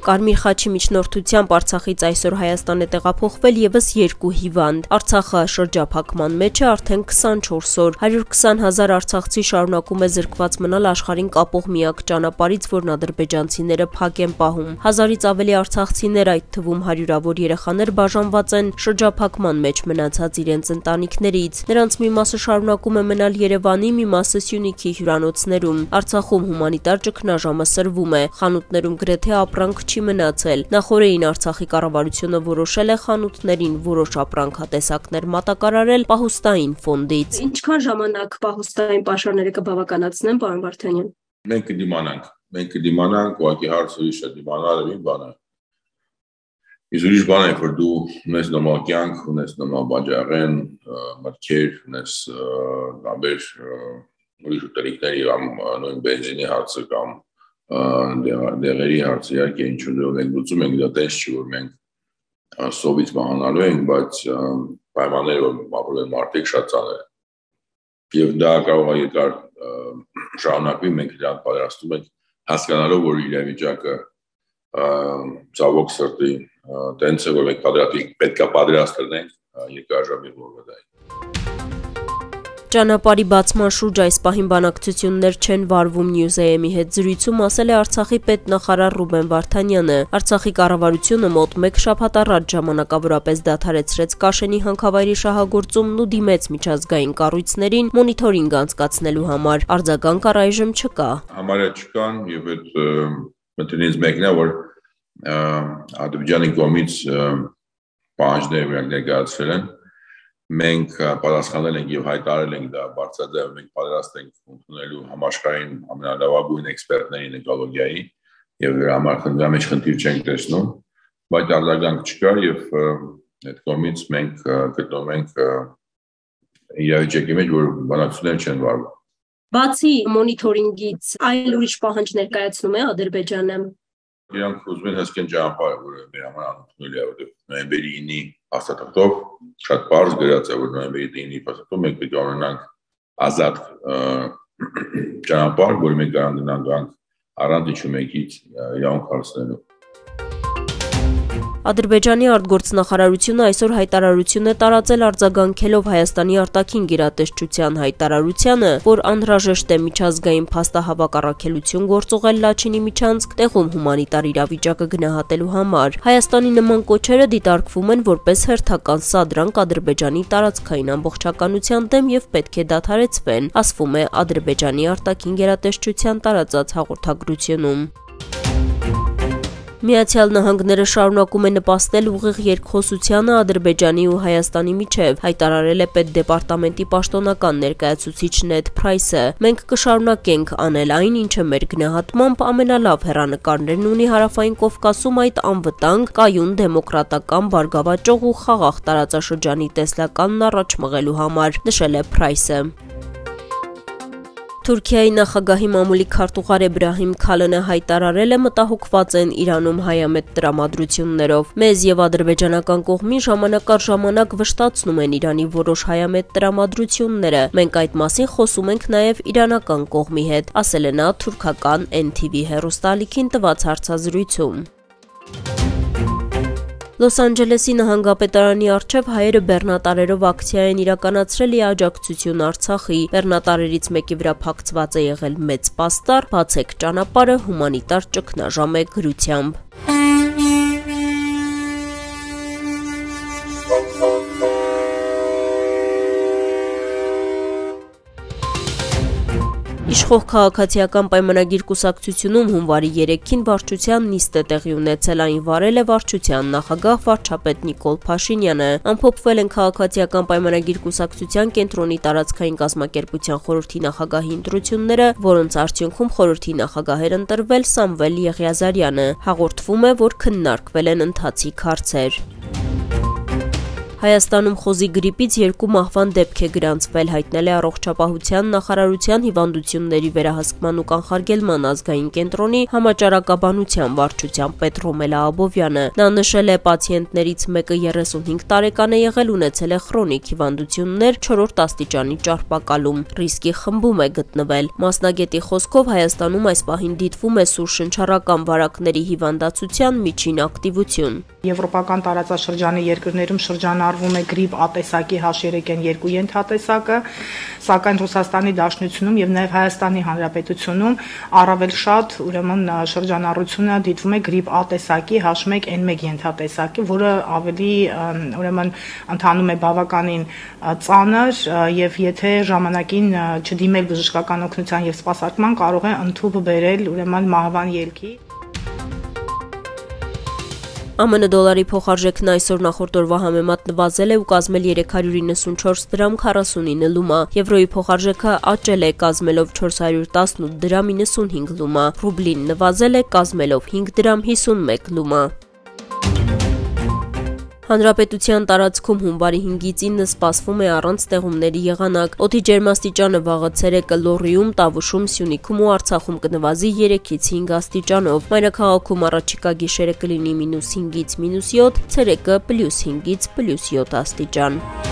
Կարմիր խաչի միջնորդությամբ Արցախից այսօր Հայաստան է տեղափոխվել եւս երկու հիվանդ։ Արցախը շրջափակման մեջ է արդեն 24 օր։ 120 հազար արցախցի շարունակում է զրկված մնալ աշխարհին կապող միակ ճանապարից, որն ադրբեջանցիները փակ են պահում։ Հազարից ավելի արցախցիներ, այդ թվում հարյուրավոր երեխաներ բաժանված են շրջափակման մեջ մնացած իրենց ընտանիքներից։ Նրանց մի մասը շարունակում է մնալ Երևանի, մի մասը Սյունիքի հյուրանոցներում։ Արցախում հումանիտար ճգնաժամը սրվում է։ Խանութներում գրեթե ապրանք չի մնացել։ Նախորդին Արցախի կառավարությունը որոշել է խանութներին որոշ ապրանքատեսակներ մատակարարել պահուստային ֆոնդից։ Ինչքան ժամանակ պահուստային պաշարները կբավականացնեն, պարոն Վարդանյան։ Մենք կդիմանանք։ Մենք կդիմանանք, ուղղակի հարց ուրիշ է դիմանալը մի բան է։ Իսկ ուրիշ բան է, որ դու ունես նոմալ կյանք, ունես նոմալ բաժարեն, մտքեր, ունես գաբեր ուրիշ ուտելիքների կամ նույն բենզինի հարցը կամ դեղերի հարցը իհարկե ինչու դեռ մենք լուծում ենք դա տես չի որ մենք սովից մահանալու ենք բայց պայմանները որ ապրել են մարդիկ շատ ծանր եւ դա կարող է երկար շարունակվի մենք իրան պատրաստում ենք հասկանալով որ իրավիճակը ցավոք սրտի տենց է որ մենք պատրաստիկ պետքա պատրաստ լինենք երկար ժամի որովհետեւ Ճանապարհի բացման շուրջ այս պահին բանակցություններ չեն վարվում Նյուզեեմի հետ զրույցում ասել է Արցախի պետնախարար Ռուբեն Վարդանյանը։ Արցախի կառավարությունը մոտ 1 շաբաթ առաջ ժամանակավորապես դադարեցրեց Կաշենի հանքավայրի շահագործումն ու դիմեց միջազգային կառույցներին մոնիթորինգ անցկացնելու համար։ Արձագանք առայժմ չկա։ Համարը չկան եւ այդ մտնից մեկն է որ Ադրբեջանի կողմից պահանջներ ներկայացրել են մենք պատասխանել ենք եւ հայտարարել ենք դա բարձրաձայնով մենք պատրաստ ենք ընդունելու համաշխարհային ամենալավագույն էքսպերտների էկոլոգիայի եւ դրա համար խնդրի մեջ խնդիր չենք տեսնում բայց արձագանք չկա եւ այդ կողմից մենք գտնվում ենք իրավիճակի մեջ որ բանակցություններ չեն վարվում Բացի մոնիթորինգից այլ ուրիշ պահանջ ներկայացնում է Ադրբեջանը Իրանք ուզում են հսկեն ճանապարհ, որը մեր համար անընդունելի է, որովհետև նոյեմբերի 9-ի հաստատակտով շատ բարձ գրած է, որ նոյեմբերի 9-ի հաստատակտով մենք պետք է ունենանք ազատ ճանապարհ, որը մենք կարող ունենանք առանց ինչ-որ մեկից իրավունք հարցնելու։ Ադրբեջանի արտգործնախարարությունը այսօր հայտարարություն է տարածել արձագանքելով Հայաստանի արտաքին գերատեսչության հայտարարությանը, որ անհրաժեշտ է միջազգային փաստահավաք առաքելություն գործողել Լաչինի միջանցք տեղում հումանիտար իրավիճակը գնահատելու համար։ Հայաստանի նման կոչերը դիտարկվում են որպես հերթական սադրանք Ադրբեջանի տարածքային ամբողջականության դեմ եւ պետք է դադարեցվեն, ասվում է Ադրբեջանի արտաքին գերատեսչության տարածած հաղորդագրությունում։ Միացյալ Նահանգները շարունակում է նպաստել ուղիղ երկխոսությանը Ադրբեջանի ու Հայաստանի միջև, հայտարարել է պետդեպարտամենտի պաշտոնական ներկայացուցիչ Նեդ Փրայսը։ Մենք կշարունակենք անել այն, ինչը մեր գնահատմամբ ամենալավ հերանեկարներն ունի Հարավային Կովկասում այդ անվտանգ, կայուն, դեմոկրատական, բարգավաճող ու խաղաղ տարածաշրջանի տեսլականն առաջ մղելու համար, նշել է Փրայսը։ Թուրքիայի նախագահի մամուլի քարտուղար Էբրահիմ Քալոնը հայտարարել է մտահոգված են Իրանում հայամետ տրամադրություններով։ Մեզ եւ ադրբեջանական կողմին ժամանակ առ ժամանակ վշտացնում են Իրանի որոշ հայամետ տրամադրությունները։ Մենք այդ մասին խոսում ենք նաեւ իրանական կողմի հետ, ասել է նա թուրքական NTV հեռուստալիքին տված հարցազրույցում։ Լոս Անջելեսի նահանգապետարանի առջև հայերը բեռնատարերով ակցիա են իրականացրել ի աջակցություն Արցախի։ Բեռնատարերից մեկի վրա փակցված է եղել մեծ պաստառ, բացեք ճանապարհը հումանիտար ճգնաժամ է գրությամբ։ Իշխող քաղաքացիական պայմանագիր կուսակցությունում հունվարի 3-ին վարչության նիստ է տեղի ունեցել այն վարել է վարչության նախագահ վարչապետ Նիկոլ Փաշինյանը։ Ամփոփվել են քաղաքացիական պայմանագիր կուսակցության կենտրոնի տարածքային կազմակերպության խորհրդի նախագահի ընտրությունները, որոնց արդյունքում խորհրդի նախագահ էր ընտրվել Սամվել Եղիազարյանը։ Հաղորդվում է, որ քննարկվել են ընթացիկ հարցեր։ Հայաստանում խոզի գրիպից երկու մահվան դեպք է գրանցվել, հայտնել է առողջապահության նախարարության հիվանդությունների վերահսկման ու կանխարգելման ազգային կենտրոնի համաճարակաբանության վարչության պետ Ռոմելա Աբովյանը։ Նա նշել է, պացիենտներից մեկը 35 տարեկան է եղել, ունեցել է քրոնիկ հիվանդություններ 4-րդ աստիճանի ճարպակալում, ռիսկի խմբում է գտնվել։ Մասնագետի խոսքով Հայաստանում այս պահին դիտվում է սուր շնչառական վարակների հիվանդացության միջին ակտիվություն։ Եվրոպական տարածաշրջանի երկրներում շրջանառվում է գրիպ ատեսակի H3N2 ենթատեսակը, սակայն Ռուսաստանի Դաշնությունում եւ նաեւ Հայաստանի Հանրապետությունում առավել շատ ուրեմն շրջանառությունը դիտվում է գրիպ ատեսակի H1N1 ենթատեսակի, որը ավելի ուրեմն ընթանում է բավականին ծանր եւ եթե ժամանակին չդիմել բժշկական օգնության եւ սպասարկման կարող է ընդཐུպ բերել ուրեմն մահվան ելքի ԱՄՆ դոլարի փոխարժեքն այսօր նախորդ օրվա համեմատ նվազել է ու կազմել 394 դրամ 49 լումա։ Եվրոյի փոխարժեքը աճել է կազմելով 418 դրամ 95 լումա։ Ռուբլին նվազել է կազմելով 5 դրամ 51 լումա։ Հանրապետության տարածքում հունվարի 5-ից 9 սպասվում է առանց ստեղումների եղանակ։ Օդի ջերմաստիճանը վաղը ցերեկը Լոռիում, Տավուշում, Սյունիքում ու Արցախում կնվազի 3-ից 5 աստիճանով։ Մայրաքաղաքում առաջիկա գիշերը կլինի -5-ից -7, ցերեկը +5-ից +7 աստիճան։